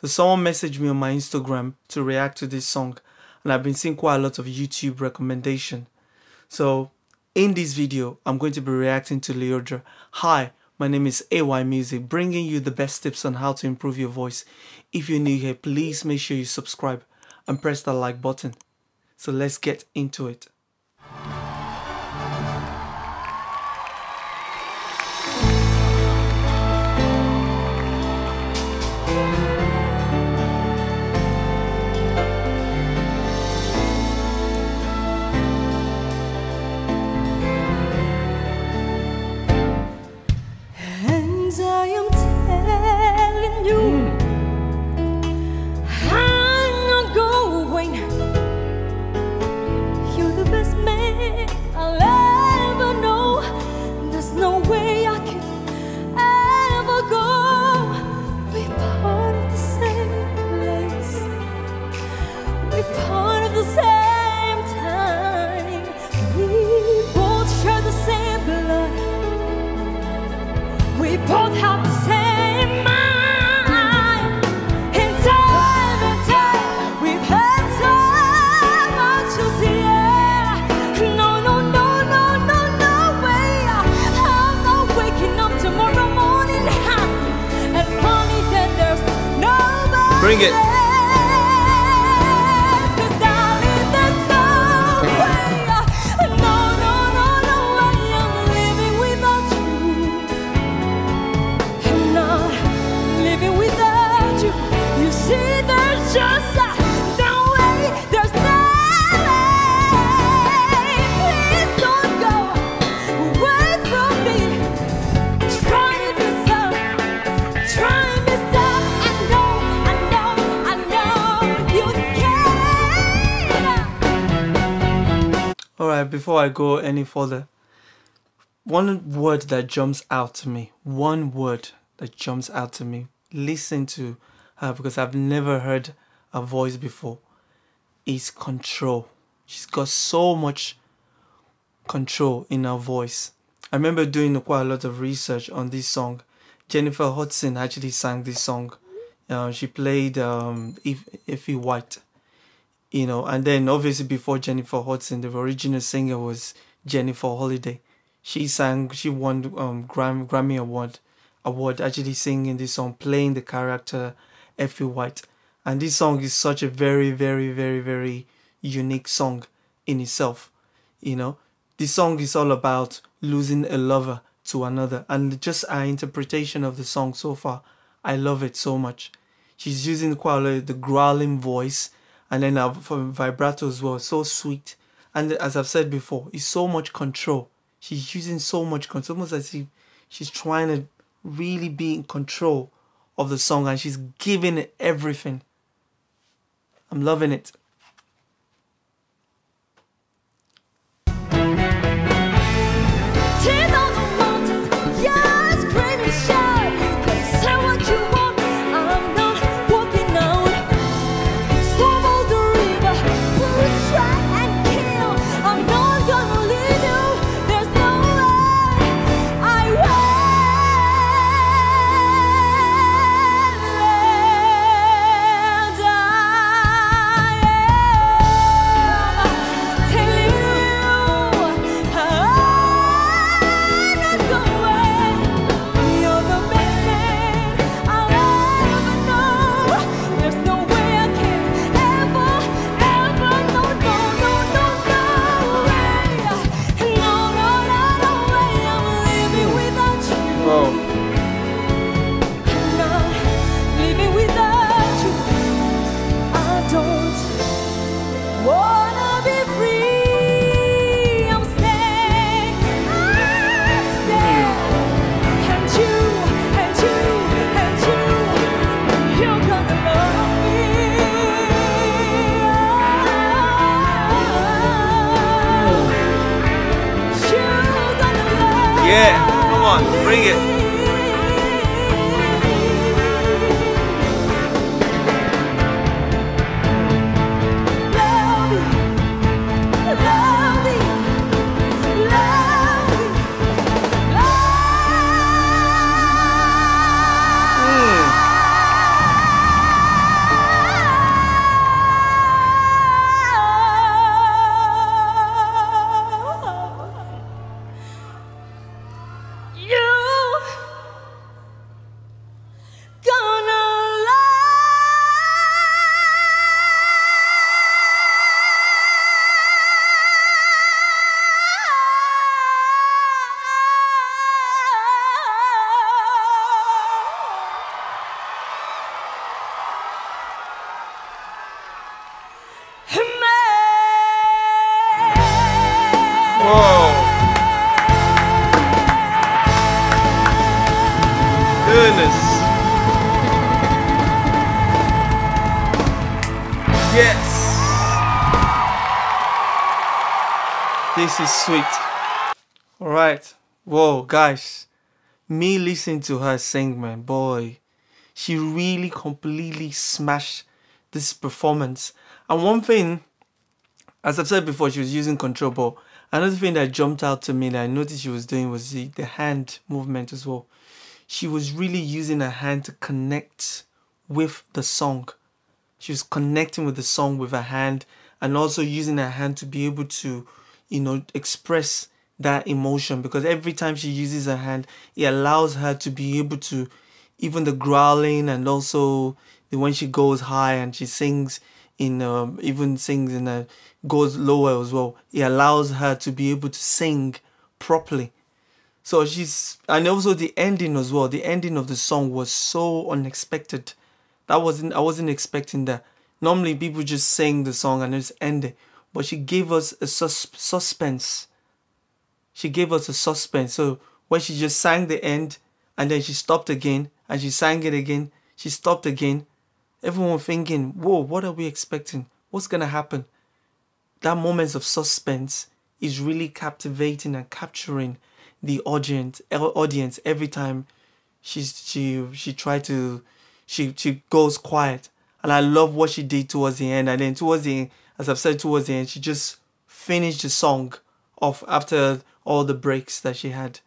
So someone messaged me on my Instagram to react to this song, and I've been seeing quite a lot of YouTube recommendation. So in this video, I'm going to be reacting to Lyodra. Hi, my name is A Y Museek, bringing you the best tips on how to improve your voice. If you're new here, please make sure you subscribe and press that like button. So let's get into it. Bring it. Before I go any further, one word that jumps out to me, one word that jumps out to me, listen to her because I've never heard a voice before, is control. She's got so much control in her voice. I remember doing quite a lot of research on this song. Jennifer Hudson actually sang this song. Uh, she played um, Effie White you know, and then obviously before Jennifer Hudson, the original singer was Jennifer Holliday. She sang, she won um Gram, Grammy Award, award actually singing this song, playing the character Effie White. And this song is such a very, very, very, very unique song in itself. You know, this song is all about losing a lover to another, and just our interpretation of the song so far, I love it so much. She's using quite the growling voice and then our vibrato as well so sweet. And as i've said before it's so much control. She's using so much control almost as if she's trying to really be in control of the song and she's giving it everything. I'm loving it Yeah, come on, bring it. Yes. This is sweet. All right. Whoa, guys. Me listening to her sing, man, boy, she really completely smashed this performance. And one thing, as I've said before, she was using control, but another thing that jumped out to me that I noticed she was doing was the, the hand movement as well. She was really using her hand to connect with the song. She was connecting with the song with her hand and also using her hand to be able to, you know, express that emotion because every time she uses her hand, it allows her to be able to, even the growling and also the when she goes high and she sings in, um, even sings in a, goes lower as well. It allows her to be able to sing properly. So she's, and also the ending as well. The ending of the song was so unexpected. That wasn't I wasn't expecting that. Normally people just sing the song and just end it, but she gave us a sus- suspense. She gave us a suspense. So when she just sang the end and then she stopped again and she sang it again, she stopped again. Everyone thinking, "Whoa, what are we expecting? What's gonna happen?" That moments of suspense is really captivating and capturing the audience audience every time she's she she tried to she she goes quiet. And I love what she did towards the end. And then towards the end, as I've said towards the end, she just finished the song off after all the breaks that she had.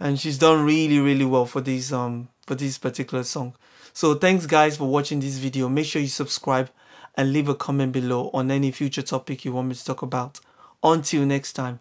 And she's done really, really well for this um for this particular song. So thanks guys for watching this video. Make sure you subscribe and leave a comment below on any future topic you want me to talk about. Until next time.